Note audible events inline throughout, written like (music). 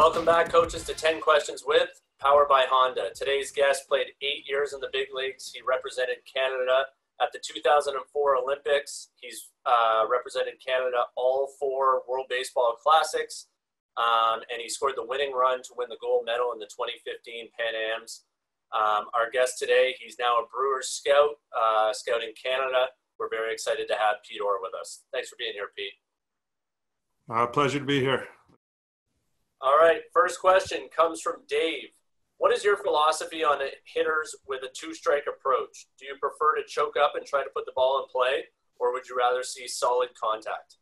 Welcome back, coaches, to 10 Questions with Powered by Honda. Today's guest played eight years in the big leagues. He represented Canada at the 2004 Olympics. He's uh, represented Canada all four World Baseball Classics, um, and he scored the winning run to win the gold medal in the 2015 Pan Ams. Um, our guest today, he's now a Brewers scout, uh, scouting Canada. We're very excited to have Pete Orr with us. Thanks for being here, Pete. Uh, pleasure to be here. All right, first question comes from Dave. What is your philosophy on hitters with a two strike approach? Do you prefer to choke up and try to put the ball in play, or would you rather see solid contact?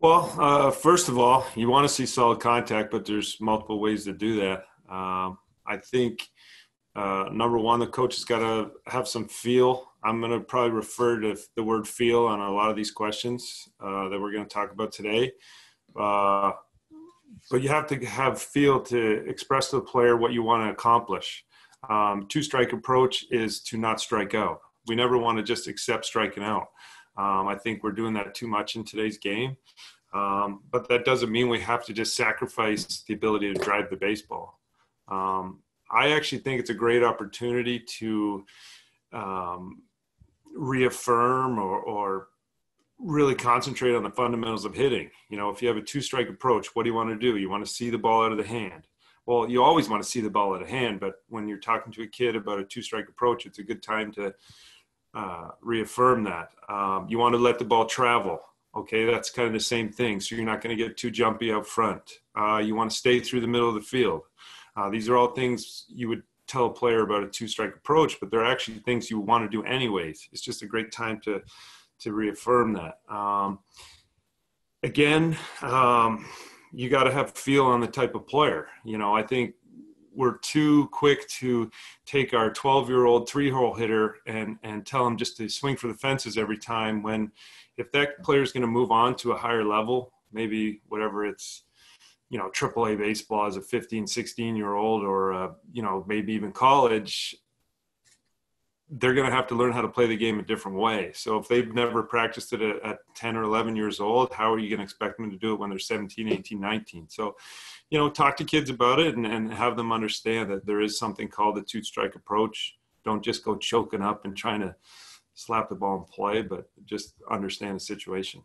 Well, uh, first of all, you want to see solid contact, but there's multiple ways to do that. Um, I think uh, number one, the coach has got to have some feel. I'm going to probably refer to the word feel on a lot of these questions uh, that we're going to talk about today. But you have to have feel to express to the player what you want to accomplish. Um, two strike approach is to not strike out. We never want to just accept striking out. Um, I think we're doing that too much in today's game. Um, but that doesn't mean we have to just sacrifice the ability to drive the baseball. Um, I actually think it's a great opportunity to um, reaffirm or, or really concentrate on the fundamentals of hitting. You know, if you have a two strike approach, what do you want to do? You want to see the ball out of the hand. Well, you always want to see the ball out of hand, but when you're talking to a kid about a two strike approach, it's a good time to uh, reaffirm that. Um, you want to let the ball travel. Okay, that's kind of the same thing. So you're not going to get too jumpy up front. Uh, you want to stay through the middle of the field. Uh, these are all things you would tell a player about a two strike approach, but they're actually things you want to do anyways. It's just a great time to to reaffirm that. Um, again, um, you got to have feel on the type of player. You know, I think we're too quick to take our 12 year old three hole hitter and and tell him just to swing for the fences every time when if that player is going to move on to a higher level maybe whatever it's you know AAA baseball as a 15 16 year old or uh, you know maybe even college they're going to have to learn how to play the game a different way. So if they've never practiced it at, at 10 or 11 years old, how are you going to expect them to do it when they're 17, 18, 19? So, you know, talk to kids about it and, and have them understand that there is something called the two strike approach. Don't just go choking up and trying to slap the ball and play, but just understand the situation.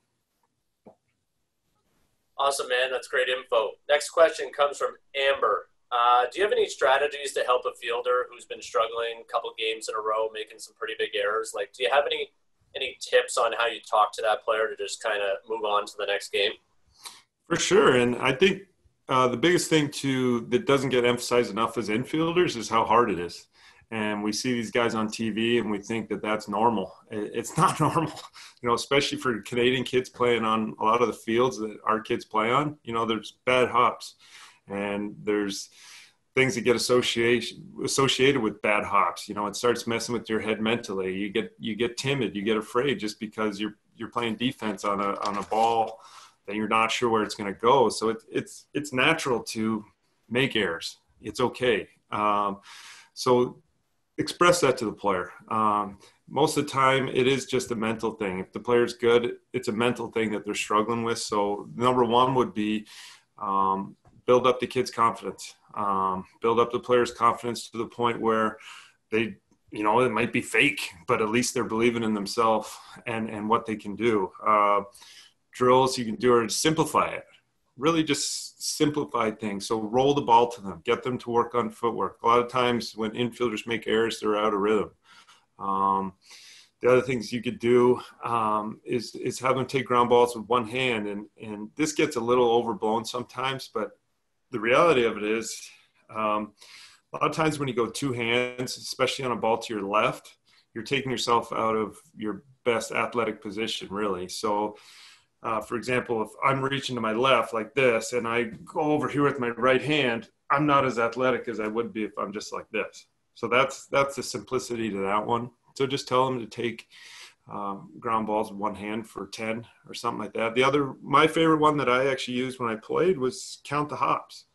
Awesome, man. That's great info. Next question comes from Amber. Uh, do you have any strategies to help a fielder who's been struggling a couple games in a row, making some pretty big errors? Like, do you have any any tips on how you talk to that player to just kind of move on to the next game? For sure, and I think uh, the biggest thing to that doesn't get emphasized enough as infielders is how hard it is. And we see these guys on TV, and we think that that's normal. It's (laughs) not normal, you know. Especially for Canadian kids playing on a lot of the fields that our kids play on. You know, there's bad hops and there's things that get association associated with bad hops. You know, it starts messing with your head mentally. You get you get timid, you get afraid just because you're you're playing defense on a on a ball that you're not sure where it's going to go. So it, it's it's natural to make errors. It's okay. Um, so express that to the player. Um, most of the time, it is just a mental thing. If the player's good, it's a mental thing that they're struggling with. So number one would be um, build up the kids' confidence, um, build up the players' confidence to the point where they, you know, it might be fake, but at least they're believing in themselves and and what they can do. Uh, drills you can do are simplify it. Really, just simplify things. So roll the ball to them, get them to work on footwork. A lot of times when infielders make errors, they're out of rhythm. Um, the other things you could do um, is is have them take ground balls with one hand, and and this gets a little overblown sometimes, but the reality of it is, um, a lot of times when you go two hands, especially on a ball to your left, you're taking yourself out of your best athletic position, really. So, uh, for example, if I'm reaching to my left like this and I go over here with my right hand, I'm not as athletic as I would be if I'm just like this. So that's that's the simplicity to that one. So just tell them to take um, ground balls one hand for 10 or something like that. The other, my favorite one that I actually used when I played was count the hops.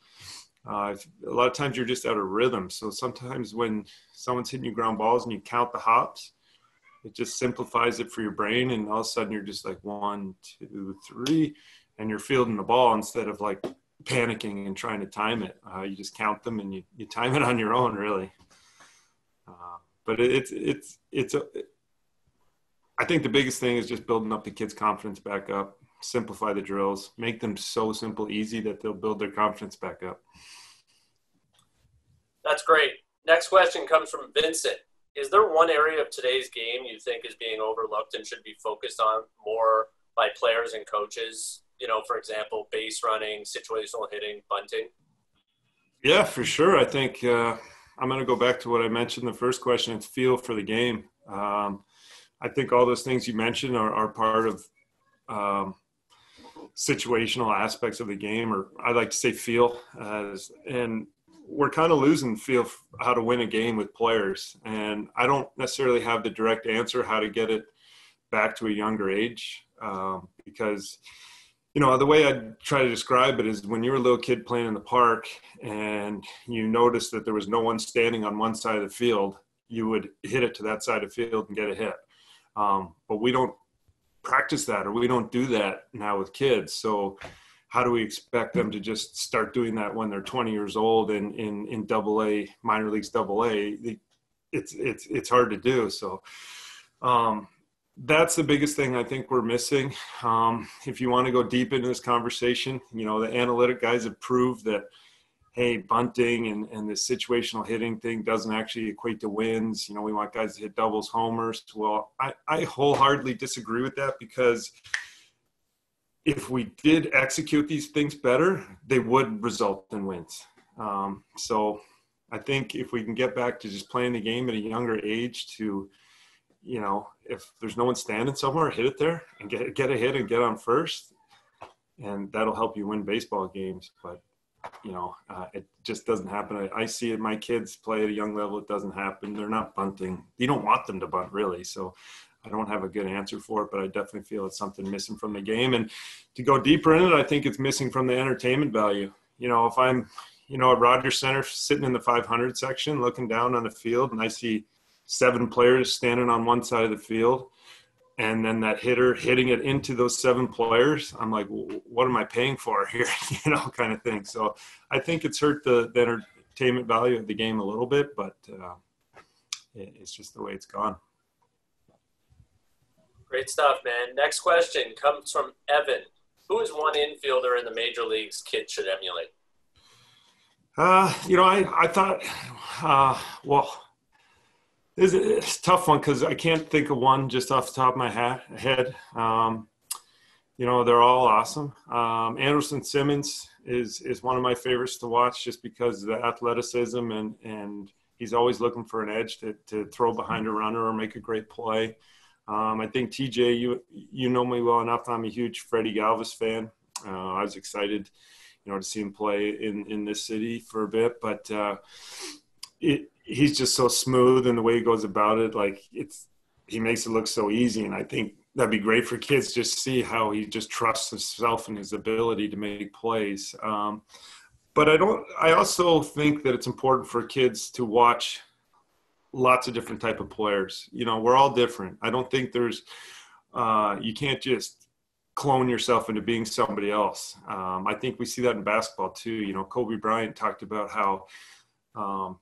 Uh, a lot of times you're just out of rhythm. So sometimes when someone's hitting you ground balls and you count the hops, it just simplifies it for your brain. And all of a sudden you're just like one, two, three, and you're fielding the ball instead of like panicking and trying to time it. Uh, you just count them and you, you time it on your own, really. Uh, but it, it's it's it's a. I think the biggest thing is just building up the kids' confidence back up. Simplify the drills, make them so simple, easy that they'll build their confidence back up. That's great. Next question comes from Vincent. Is there one area of today's game you think is being overlooked and should be focused on more by players and coaches? You know, for example, base running, situational hitting, bunting. Yeah, for sure. I think uh, I'm going to go back to what I mentioned the first question. It's feel for the game. Um, I think all those things you mentioned are, are part of um, situational aspects of the game, or I like to say feel. As, and we're kind of losing feel how to win a game with players, and I don't necessarily have the direct answer how to get it back to a younger age um, because you know the way i try to describe it is when you were a little kid playing in the park and you noticed that there was no one standing on one side of the field you would hit it to that side of the field and get a hit um, but we don't practice that or we don't do that now with kids. So how do we expect them to just start doing that when they're 20 years old and in in double a minor leagues double a? It's it's it's hard to do. So um, that's the biggest thing I think we're missing. Um, if you want to go deep into this conversation, you know, the analytic guys have proved that, hey, bunting and, and the situational hitting thing doesn't actually equate to wins. You know, we want guys to hit doubles, homers. Well, I, I wholeheartedly disagree with that because if we did execute these things better, they would result in wins. Um, so I think if we can get back to just playing the game at a younger age to – you know, if there's no one standing somewhere, hit it there and get get a hit and get on first, and that'll help you win baseball games. But you know, uh, it just doesn't happen. I, I, see it. My kids play at a young level. It doesn't happen. They're not bunting. You don't want them to bunt, really. So I don't have a good answer for it, but I definitely feel it's something missing from the game. And to go deeper in it, I think it's missing from the entertainment value. You know, if I'm, you know, at Rogers Center sitting in the 500 section, looking down on the field, and I see seven players standing on one side of the field and then that hitter hitting it into those seven players i'm like what am i paying for (laughs) here? (laughs) You know kind of thing. So i think it's hurt the, the entertainment value of the game a little bit but uh, it's just the way it's gone. Great stuff man. Next question comes from evan. Who is one infielder in the major leagues kids should emulate? Uh, you know i, I thought uh, well it's, a tough one because I can't think of one just off the top of my hat, head. Um, you know, they're all awesome. Um, Andrelton Simmons is is one of my favorites to watch just because of the athleticism and and he's always looking for an edge to to throw behind a runner or make a great play. Um, I think TJ, you you know me well enough. I'm a huge Freddie Galvis fan. Uh, I was excited, you know, to see him play in in this city for a bit, but uh, it he's just so smooth in the way he goes about it. Like it's he makes it look so easy, and I think that'd be great for kids just see how he just trusts himself and his ability to make plays. Um, but I don't. I also think that it's important for kids to watch lots of different type of players. You know, we're all different. I don't think there's. Uh, you can't just clone yourself into being somebody else. Um, I think we see that in basketball too. You know, Kobe Bryant talked about how um,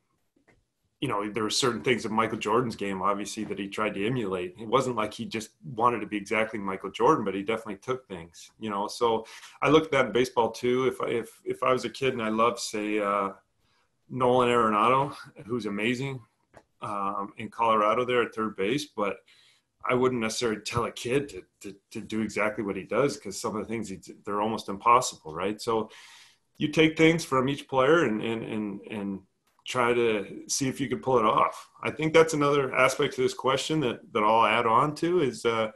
you know, there were certain things of Michael Jordan's game, obviously, that he tried to emulate. It wasn't like he just wanted to be exactly Michael Jordan, but he definitely took things, you know. So I look at that in baseball too. If if if I was a kid and I loved, say, uh, Nolan Arenado, who's amazing um, in Colorado there at third base, but I wouldn't necessarily tell a kid to to, to do exactly what he does because some of the things he, they're almost impossible, right? So you take things from each player and and and and try to see if you can pull it off. I think that's another aspect to this question that, that I'll add on to is uh,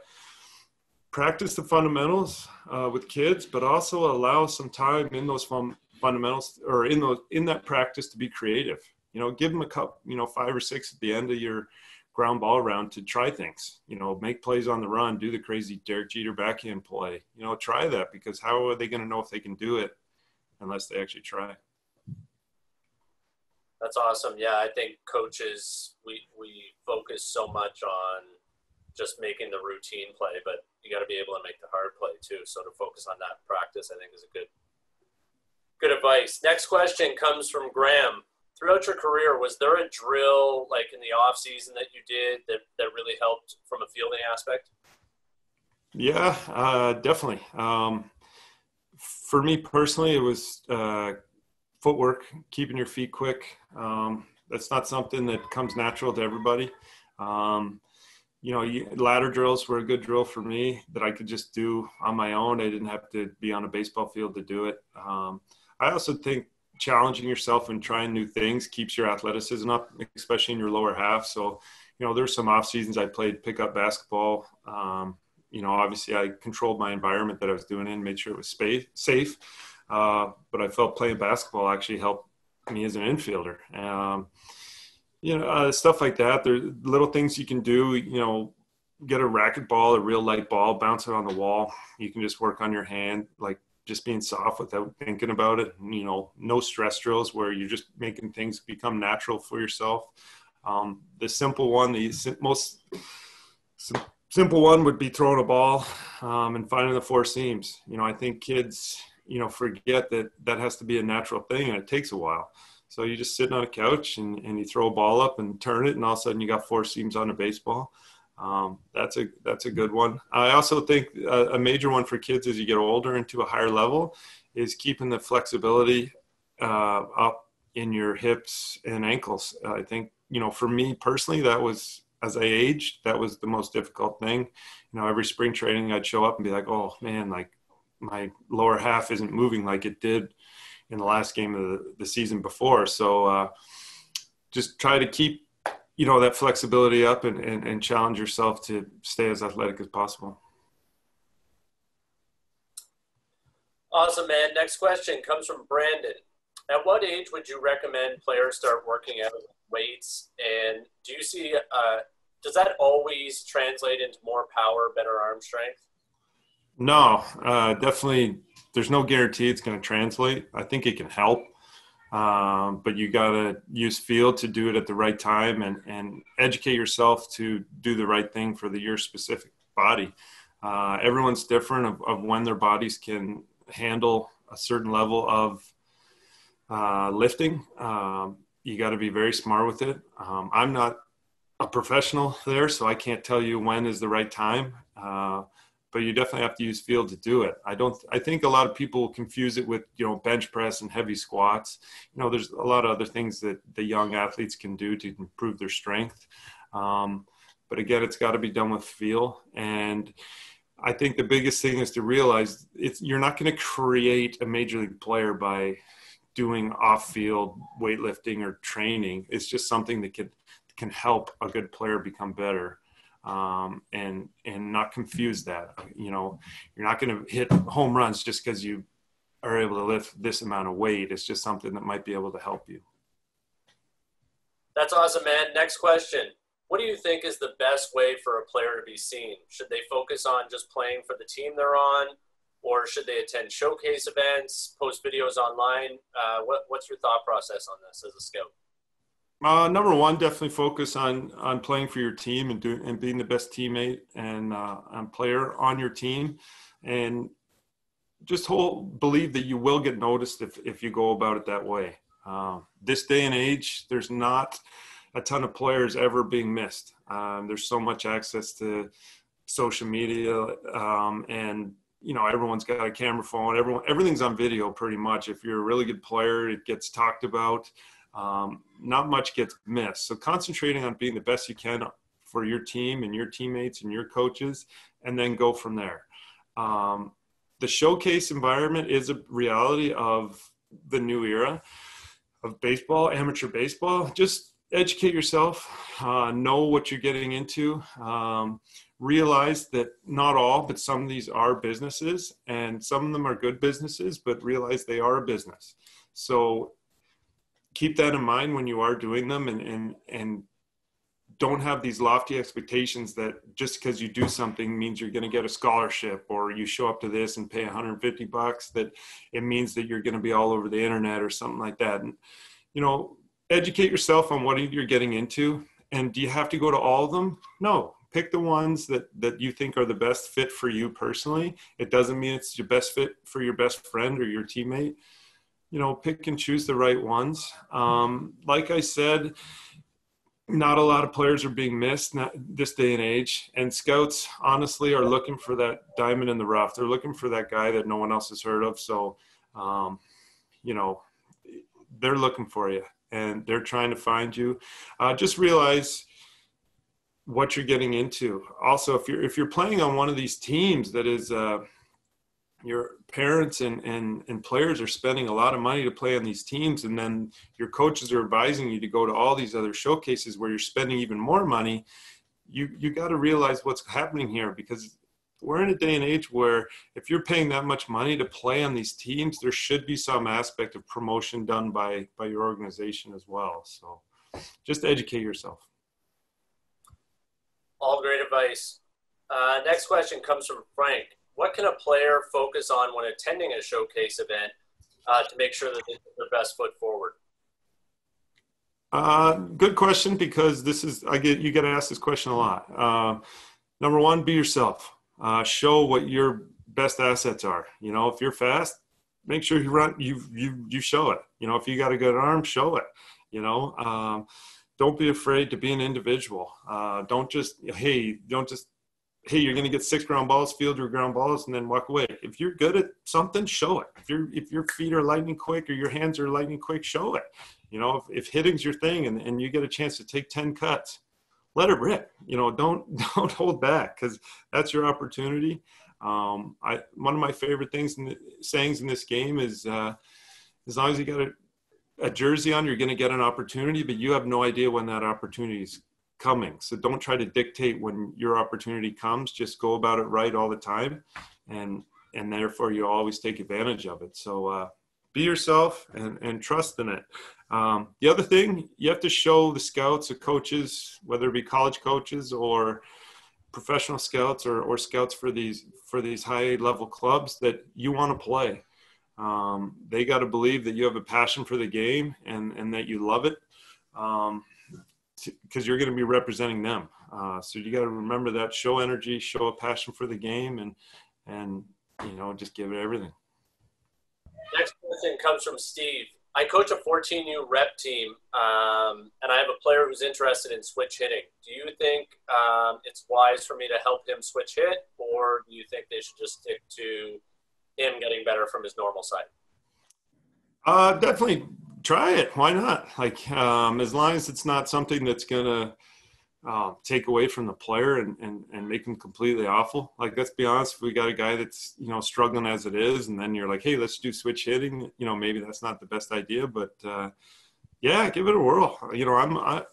practice the fundamentals uh, with kids, but also allow some time in those fun, fundamentals or in those in that practice to be creative. You know, give them a cup, you know, five or six at the end of your ground ball round to try things. You know, make plays on the run, do the crazy Derek Jeter backhand play. You know, try that because how are they going to know if they can do it unless they actually try? That's awesome. Yeah, I think coaches we we focus so much on just making the routine play, but you got to be able to make the hard play too. So to focus on that practice, I think is a good Good advice. Next question comes from Graham. Throughout your career, was there a drill like in the off season that you did that, that really helped from a fielding aspect? Yeah, uh, definitely. Um, for me personally, it was uh, footwork, keeping your feet quick. Um, that's not something that comes natural to everybody. Um, you know, ladder drills were a good drill for me that I could just do on my own. I didn't have to be on a baseball field to do it. Um, I also think challenging yourself and trying new things keeps your athleticism up, especially in your lower half. So, you know, there's some off seasons I played pickup basketball. Um, you know, obviously I controlled my environment that I was doing in, made sure it was safe. safe. Uh, but I felt playing basketball actually helped me as an infielder. Um, you know, uh, stuff like that. There's little things you can do. You know, get a racket ball, a real light ball, bounce it on the wall. You can just work on your hand, like just being soft without thinking about it. You know, no stress drills where you're just making things become natural for yourself. Um, the simple one, the most simple one would be throwing a ball um, and finding the four seams. You know, I think kids, you know, forget that that has to be a natural thing and it takes a while. So you're just sitting on a couch and, and you throw a ball up and turn it, and all of a sudden you got four seams on a baseball. Um, that's a that's a good one. I also think a, a, major one for kids as you get older and to a higher level is keeping the flexibility uh, up in your hips and ankles. I think you know for me personally that was as I aged, that was the most difficult thing. You know, every spring training I'd show up and be like, oh man, like my lower half isn't moving like it did in the last game of the, the season before. So uh, just try to keep, you know, that flexibility up and, and, and challenge yourself to stay as athletic as possible. Awesome, man. Next question comes from Brandon. At what age would you recommend players start working out weights? And do you see, uh, does that always translate into more power, better arm strength? No, uh, definitely. There's no guarantee it's going to translate. I think it can help, um, but you got to use field to do it at the right time and, and educate yourself to do the right thing for the your specific body. Uh, everyone's different of, of when their bodies can handle a certain level of uh, lifting. Um, you got to be very smart with it. Um, I'm not a professional there, so I can't tell you when is the right time. Uh, but you definitely have to use field to do it. I don't. I think a lot of people confuse it with you know bench press and heavy squats. You know, there's a lot of other things that the young athletes can do to improve their strength. Um, but again, it's got to be done with feel. And I think the biggest thing is to realize it's you're not going to create a major league player by doing off-field weightlifting or training. It's just something that can can help a good player become better. Um, and and not confuse that. You know, you're not going to hit home runs just because you are able to lift this amount of weight. It's just something that might be able to help you. That's awesome, man. Next question. What do you think is the best way for a player to be seen? Should they focus on just playing for the team they're on, or should they attend showcase events, post videos online? Uh, what, what's your thought process on this as a scout? Uh, number one, definitely focus on on playing for your team and doing and being the best teammate and, uh, and player on your team, and just hold believe that you will get noticed if if you go about it that way. Uh, this day and age, there's not a ton of players ever being missed. Um, there's so much access to social media um, and you know everyone's got a camera phone everyone everything's on video pretty much if you're a really good player it gets talked about um, not much gets missed. So concentrating on being the best you can for your team and your teammates and your coaches and then go from there. Um, the showcase environment is a reality of the new era of baseball amateur baseball. Just educate yourself uh, know what you're getting into. Um, realize that not all, but some of these are businesses and some of them are good businesses, but realize they are a business. So keep that in mind when you are doing them and, and, and don't have these lofty expectations that just because you do something means you're going to get a scholarship or you show up to this and pay 150 bucks that it means that you're going to be all over the internet or something like that. And, you know, educate yourself on what you're getting into. And do you have to go to all of them? No, pick the ones that that you think are the best fit for you personally it doesn't mean it's your best fit for your best friend or your teammate you know, pick and choose the right ones. Um, like I said, not a lot of players are being missed this day and age. And scouts honestly are looking for that diamond in the rough. They're looking for that guy that no one else has heard of. So um, you know they're looking for you and they're trying to find you. Uh, just realize what you're getting into. Also if you're if you're playing on one of these teams that is uh, your parents and, and, and players are spending a lot of money to play on these teams and then your coaches are advising you to go to all these other showcases where you're spending even more money you you got to realize what's happening here because we're in a day and age where if you're paying that much money to play on these teams there should be some aspect of promotion done by by your organization as well. So just educate yourself. All great advice. Uh, next question comes from frank what can a player focus on when attending a showcase event uh, to make sure that they put their best foot forward? Uh, good question because this is I get you get asked this question a lot. Uh, number one, be yourself. Uh, show what your best assets are. You know, if you're fast, make sure you run. You you you show it. You know, if you got a good arm, show it. You know, um, don't be afraid to be an individual. Uh, don't just hey, don't just hey, you're going to get six ground balls, field your ground balls, and then walk away. If you're good at something, show it. If your if your feet are lightning quick or your hands are lightning quick, show it. You know, if, if hitting's your thing and, and you get a chance to take 10 cuts, let it rip. You know, don't (laughs) don't hold back because that's your opportunity. Um, I one of my favorite things in the, sayings in this game is uh, as long as you got a, a jersey on, you're going to get an opportunity, but you have no idea when that opportunity is coming. So don't try to dictate when your opportunity comes. Just go about it right all the time, and and therefore you always take advantage of it. So uh, be yourself and and trust in it. Um, the other thing you have to show the scouts or coaches, whether it be college coaches or professional scouts or, or scouts for these for these high level clubs that you want to play. Um, they got to believe that you have a passion for the game and, and that you love it. Um, because you're going to be representing them. Uh, so you got to remember that. Show energy, show a passion for the game, and and you know just give it everything. Next question comes from Steve. I coach a 14U rep team, um, and I have a player who's interested in switch hitting. Do you think um, it's wise for me to help him switch hit, or do you think they should just stick to him getting better from his normal side? Uh, definitely try it. Why not? Like, um, as long as it's not something that's gonna uh, take away from the player and, and and make him completely awful. Like, let's be honest, if we got a guy that's you know struggling as it is, and then you're like, hey, let's do switch hitting. You know, maybe that's not the best idea, but uh, yeah, give it a whirl. You know, I'm I,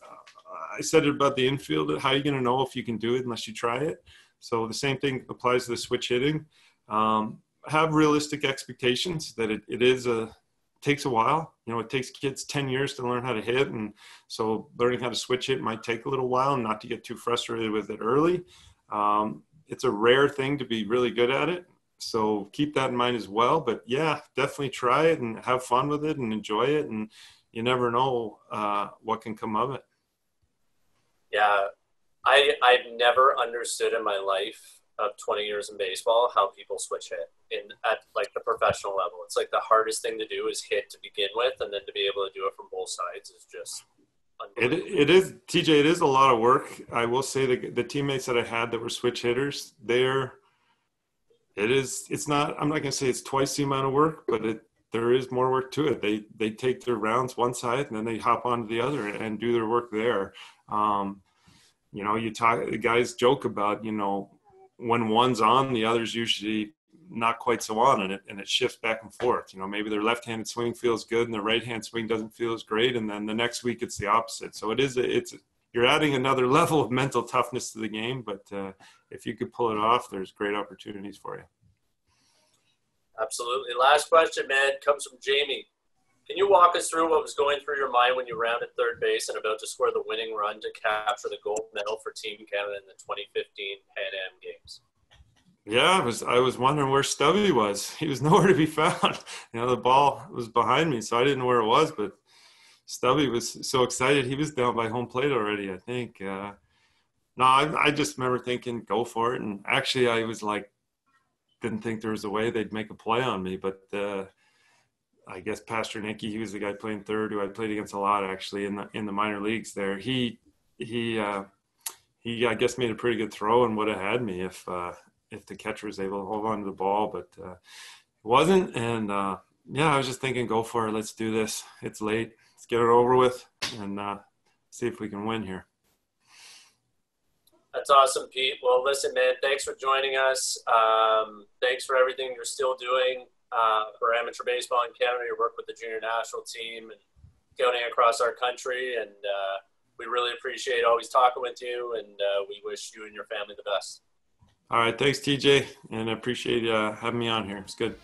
I said it about the infield. How are you gonna know if you can do it unless you try it? So the same thing applies to the switch hitting. Um, have realistic expectations that it, it is a takes a while. You know, it takes kids 10 years to learn how to hit. And so learning how to switch it might take a little while and not to get too frustrated with it early. Um, it's a rare thing to be really good at it. So keep that in mind as well. But yeah, definitely try it and have fun with it and enjoy it. And you never know uh, what can come of it. Yeah. I, I've never understood in my life of 20 years in baseball how people switch hit in at like the professional level. It's like the hardest thing to do is hit to begin with, and then to be able to do it from both sides is just. It, it is TJ. It is a lot of work. I will say the the teammates that I had that were switch hitters, they're. It is. It's not. I'm not gonna say it's twice the amount of work, but it there is more work to it. They they take their rounds one side and then they hop onto the other and do their work there. Um, you know, you talk. The guys joke about you know when one's on, the other's usually not quite so on, and it and it shifts back and forth. You know, maybe their left-handed swing feels good, and their right-hand swing doesn't feel as great, and then the next week it's the opposite. So it is it's you're adding another (laughs) level of mental toughness to the game, but uh, if you could pull it off, there's great opportunities for you. Absolutely. Last question, man, comes from Jamie. Can you walk us through what was going through your mind when you rounded third base and about to score the winning run to capture the gold medal for Team Canada in the 2015 Pan Am Games? Yeah, I was I was wondering where Stubby was. (laughs) He was nowhere to be found. You know, the ball was behind me, so I didn't know where it was. But Stubby was so excited; he was down by home plate already. I think. Uh, no, I, I just remember thinking, "Go for it!" And actually, I was like, didn't think there was a way they'd make a play on me, but. Uh, I guess Pastornicky, he was the guy playing third, who I played against a lot actually in the in the minor leagues. There, he he uh, he I guess made a pretty good throw and would have had me if uh, if the catcher was able to hold on to the ball, but uh, it wasn't. And uh, yeah, I was just thinking, go for it. Let's do this. It's late. Let's get it over with and uh, see if we can win here. That's awesome, Pete. Well, listen, man, thanks for joining us. Um, thanks for everything you're still doing uh, for amateur baseball in Canada. You work with the junior national team and going across our country. And uh, we really appreciate always talking with you. And uh, we wish you and your family the best. All right. Thanks, TJ. And I appreciate uh, having me on here. It's good.